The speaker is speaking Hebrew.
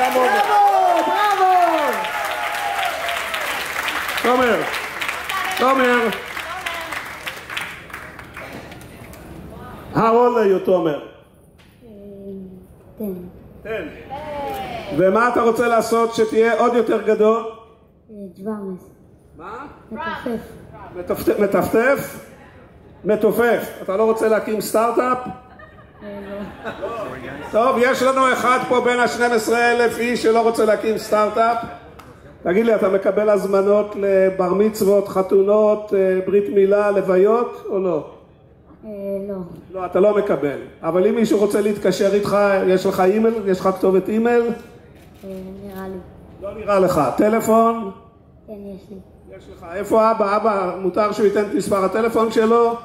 ¡Bravo! ¡Bravo! תומר, תומר. How old are you, תומר? תן. ומה אתה רוצה לעשות שתהיה עוד יותר גדול? מה? מטפטף. מטפטף? מתופף. אתה לא רוצה להקים סטארט-אפ? אה, טוב, יש לנו אחד פה בין ה-12 אלף איש שלא רוצה להקים סטארט-אפ. תגיד לי, אתה מקבל הזמנות לבר מצוות, חתונות, אה, ברית מילה, לוויות, או לא? אה, לא. לא, אתה לא מקבל. אבל אם מישהו רוצה להתקשר איתך, יש לך אימייל? יש לך כתובת אימייל? אה, נראה לי. לא נראה לך. טלפון? כן, יש לי. יש לך. איפה אבא? אבא, מותר שהוא ייתן את מספר הטלפון שלו?